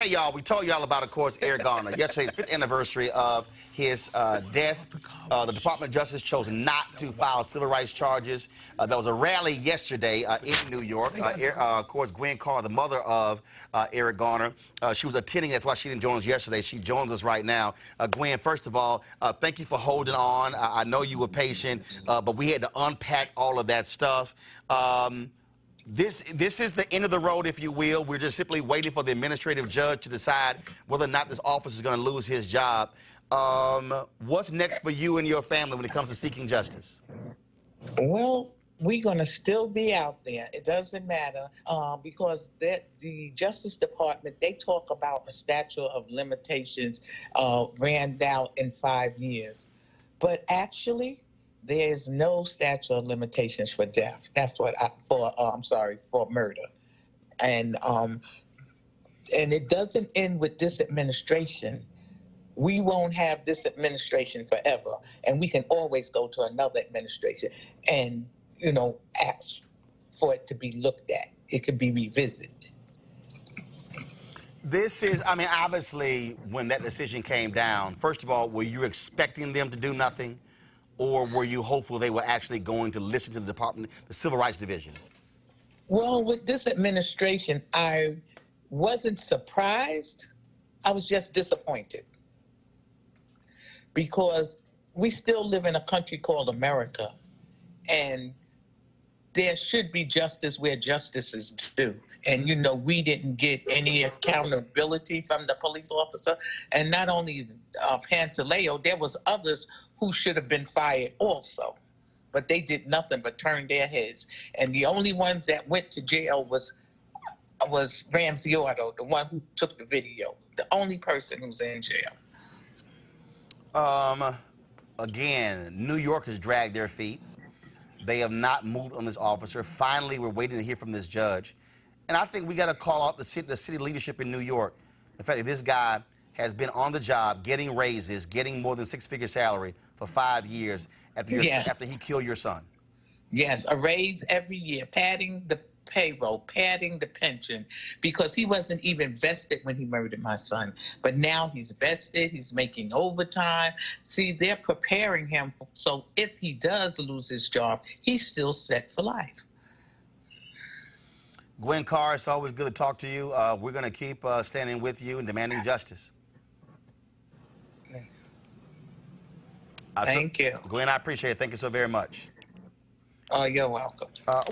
Hey, y'all, we told y'all about, of course, Eric Garner. Yesterday, the fifth anniversary of his uh, death. Uh, the Department of Justice chose not to file civil rights charges. Uh, there was a rally yesterday uh, in New York. Uh, uh, of course, Gwen Carr, the mother of Eric Garner, she was attending. That's why she didn't join us yesterday. She joins us right now. Gwen, first of all, thank you for holding on. I, I know you were patient, but we had to unpack all of that stuff. Um, this, this is the end of the road, if you will. We're just simply waiting for the administrative judge to decide whether or not this officer is going to lose his job. Um, what's next for you and your family when it comes to seeking justice? Well, we're going to still be out there. It doesn't matter uh, because the Justice Department, they talk about a statute of limitations uh, ran out in five years. But actually, there is no statute of limitations for death. That's what I, for uh, I'm sorry for murder, and um, and it doesn't end with this administration. We won't have this administration forever, and we can always go to another administration and you know ask for it to be looked at. It could be revisited. This is, I mean, obviously, when that decision came down, first of all, were you expecting them to do nothing? Or were you hopeful they were actually going to listen to the department, the Civil Rights Division? Well, with this administration, I wasn't surprised. I was just disappointed because we still live in a country called America, and there should be justice where justice is due. And you know, we didn't get any accountability from the police officer, and not only uh, Pantaleo, there was others who should have been fired also. But they did nothing but turn their heads. And the only ones that went to jail was was Ramsey Orta, the one who took the video, the only person who's in jail. Um, again, New York has dragged their feet. They have not moved on this officer. Finally, we're waiting to hear from this judge. And I think we got to call out the city, the city leadership in New York. The fact that this guy has been on the job, getting raises, getting more than six-figure salary for five years after, your, yes. after he killed your son. Yes, a raise every year, padding the payroll, padding the pension, because he wasn't even vested when he murdered my son. But now he's vested, he's making overtime. See, they're preparing him so if he does lose his job, he's still set for life. Gwen Carr, it's always good to talk to you. Uh, we're going to keep uh, standing with you and demanding justice. Thank you. Gwen, I appreciate it. Thank you so very much. Oh, you're welcome. Uh,